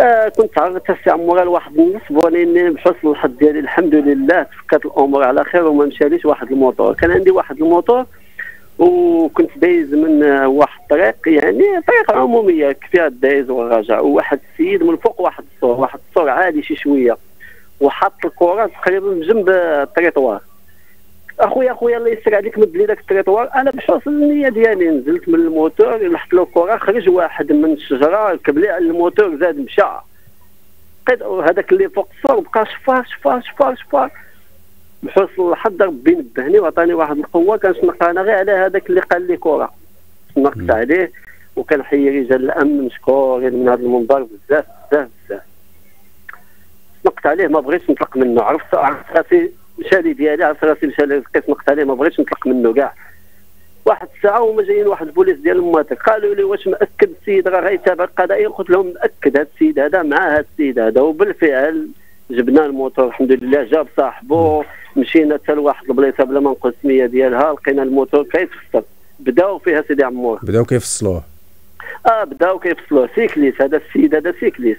آه كنت تعرضت السي عمورة لواحد النصب ولكن بحسن الحظ ديالي الحمد لله تفكت الأمور على خير وما مشاليش واحد الموتور كان عندي واحد الموتور وكنت دايز من واحد الطريق يعني طريق عموميه فيها الدايز والرجع. وواحد السيد من فوق واحد السور واحد السور عالي شي شوية. وحط الكرة تقريبا بجنب التريطوار أخويا أخويا الله يسر عليك مد لي ذاك التريطوار أنا بحسن النية ديالي نزلت من الموتور لحت له الكره خرج واحد من الشجرة ركب لي على الموتور زاد مشى. هذاك اللي فوق السور بقى شفار شفار شفار شفار. بحسن الحظ ربي نبهني وعطاني واحد القوة كنشنق أنا غير على هذاك اللي قال لي كره شنقت عليه وكنحيي رجال الأمن مشكورين من هذا المنبر بزاف بزاف بزاف. شنقت عليه ما بغيتش نطلق منه عرفت؟ عرفت؟ راسي مشالي ديالي عرفت راسي مشى لقيت نقت عليه ما بغيتش نطلق منه كاع. واحد الساعة وما جايين واحد البوليس ديال الماتك قالوا لي واش مأكد السيد راه غيتابع القضائي قلت لهم مأكد هذا السيد هذا مع هذا السيد هذا وبالفعل جبنا الموتور الحمد لله جاب صاحبه مشينا حتى لواحد البلايصة بلا ما نقول السمية ديالها لقينا الموتور كيتفصل. بداو فيها سيدي عمور. بداو كيفصلوه؟ آه بداو كيفصلوه cycliste هذا السيد هذا cycliste.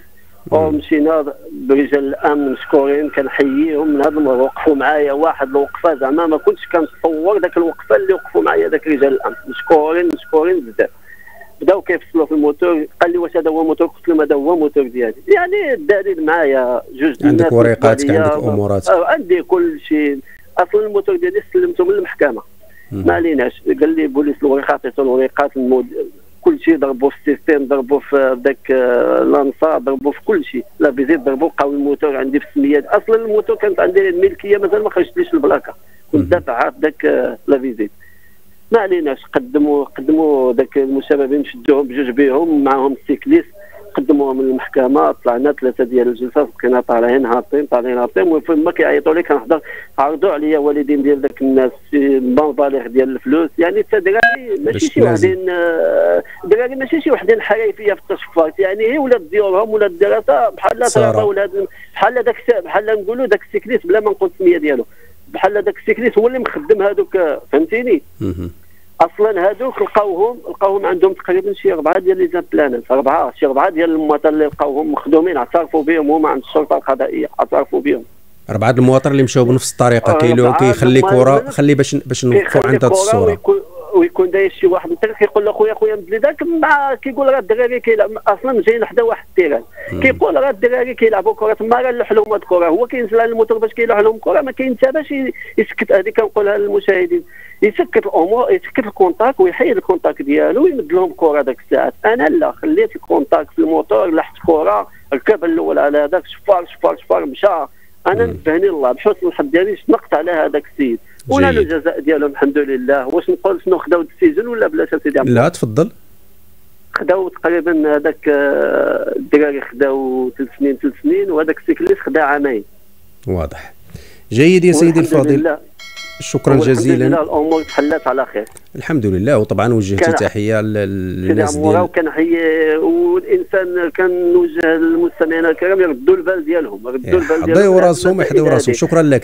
ومشينا برجال الأمن مشكورين كنحييهم من هذا المرة وقفوا معايا واحد الوقفة زعما ما كنتش كنتصور ذاك الوقفة اللي وقفوا معايا ذاك رجال الأمن. مشكورين مشكورين بزاف. بداو كيفصلوا في الموتور قال لي واش هذا هو موتور قلت لهم هذا هو موتور ديالي. يعني الدليل معايا جوج عندك وريقات عندك أمورات. آه عندي كل شيء. أصلا الموتور ديالي سلمته من المحكمة. ما عليناش. قال لي بوليس الوريقات الوريقات شيء ضربوا في ال système ضربوا في ذاك آه، لانسا ضربوا في كل شيء la visite ضربوا لقاو الموتور عندي في السميات. أصلا الموتور كانت عندي الملكية مازال ما خرجتليش البلاكة. كنت دافع ذاك آه، la visite ما عليناش. قدموا قدموا ذاك المشابهين شدوهم بجوج بهم معهم ال cycliste قدموهم للمحكمه طلعنا ثلاثة ديال الجلسات بقينا طالعين هابطين طالعين هابطين وفما كيعيطوا لي كنحضر عرضوا عليا والدين ديال ذاك الناس مبالغ ديال الفلوس يعني حتى دراري ماشي شي وحدين آه، دراري ماشي شي وحدين حريفية في التشفيرات يعني هي ولاد ديورهم ولاد الدراسه بحال ثلاثة ولاد بحال داك بحال نقولوا ذاك ال cycliste بلا ما نقول السمية ديالو بحال داك ال cycliste هو اللي مخدم هذوك فهمتيني؟ أصلا هذوك لقاوهم لقاوهم عندهم تقريبا شي أربعة ديال لي زامبلانات اربعه شي أربعة ديال المواتر اللي لقاوهم مخدومين اعترفوا بهم هما عند الشرطة القضائية اعترفوا بهم. أربعة المواتر اللي مشاو بنفس الطريقة كيلو كيخلي كره خلي باش باش نوقفوا عند هذه الصورة. ويكون داير شي واحد مثلا كيقول له خويا خويا مدلي ذاك مع كيقول راه الدراري كيلعب أصلا جايين حدا واحد ال terrain. كيقول راه الدراري كيلعبوا كرة تما راه نلوح لهم الكرة هو كينزل على الموتور باش كيلوح لهم الكره ما كاين حتى باش يسكت هذه كنقولها للمشاهدين يسكت الأمور يسكت ال contact ويحيد ال contact ديالو ويمد لهم كرة ذاك الساعات. أنا لا خليت ال contact في الموتور لحت كرة ركب الأول على هذاك شفار شفار شفار مشى. أنا نبهني الله بحسن الحظ ديالي شنقت على هذاك السيد. ونالوا الجزاء ديالهم الحمد لله. واش نقول شنو خداو السجن ولا بلاش سيدي لا تفضل. خداو تقريبا هذاك آه، الدراري خداو ثلاث سنين ثلاث سنين وهذاك السيكليس خدا عامين. واضح. جيد يا سيدي الفاضل. لله. شكرا جزيلا. الحمد لله الأمور تحلت على خير. الحمد لله. وطبعا وجهت تحية للناس ديال وكنحيي والإنسان كنوجه للمستمعين الكرام يردوا البال ديالهم يردوا البال ديالهم. يحضيو راسهم يحضيو راسهم. شكرا لك.